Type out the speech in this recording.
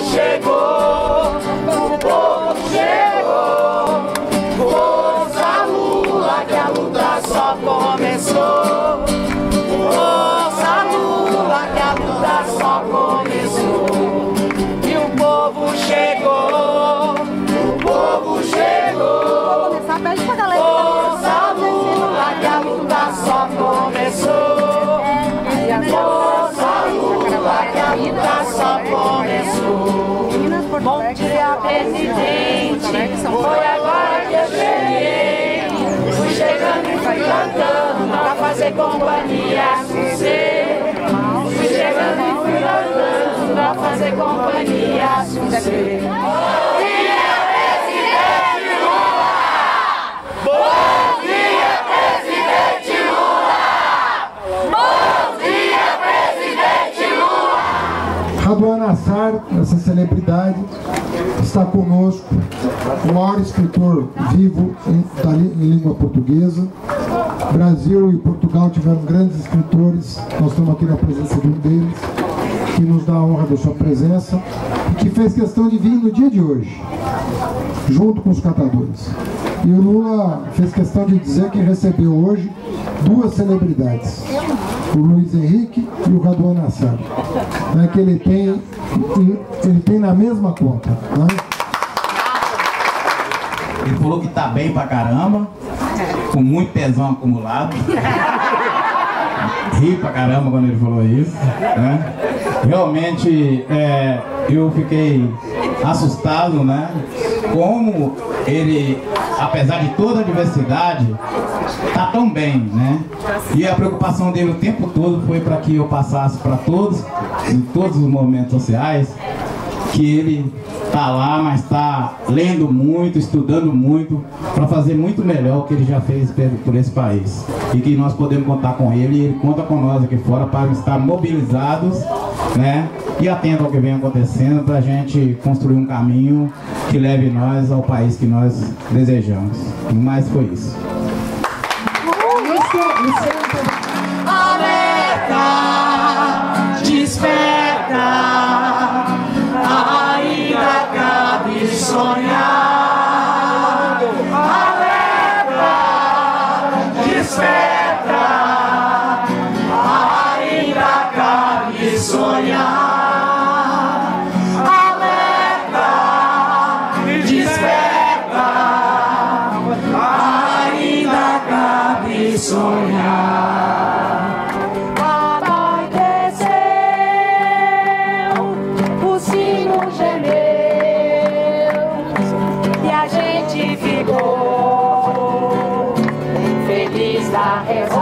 chegou, o povo chegou. Força Lula, que a luta Porto Bom dia, presidente. Foi agora que eu cheguei. Fui chegando e fui cantando pra fazer companhia a você. Fui chegando e fui cantando pra fazer companhia a você. Bom dia, presidente Lula! Bom dia, presidente Lula! Bom dia, presidente Lula! Raduan Assar, essa celebridade, está conosco, o maior escritor vivo em, em língua portuguesa. Brasil e Portugal tiveram grandes escritores, nós estamos aqui na presença de um deles, que nos dá a honra da sua presença e que fez questão de vir no dia de hoje, junto com os catadores. E o Lula fez questão de dizer que recebeu hoje duas celebridades, o Luiz Henrique e o Raduan Assar, né, que ele tem, ele tem na mesma conta. Né? Ele falou que tá bem pra caramba, com muito tesão acumulado. Ri pra caramba quando ele falou isso. Né? Realmente é, eu fiquei assustado, né? Como ele, apesar de toda a diversidade, tá tão bem, né? E a preocupação dele o tempo todo foi para que eu passasse para todos, em todos os movimentos sociais, que ele tá lá, mas está lendo muito, estudando muito, para fazer muito melhor o que ele já fez por esse país. E que nós podemos contar com ele e ele conta com nós aqui fora para estar mobilizados, né? E atento ao que vem acontecendo para a gente construir um caminho que leve nós ao país que nós desejamos. Mas foi isso. Luciano sonhar. Alerta, desperta, ainda cabe sonhar. Anoiteceu, o sino gemeu e a gente ficou feliz da revolução.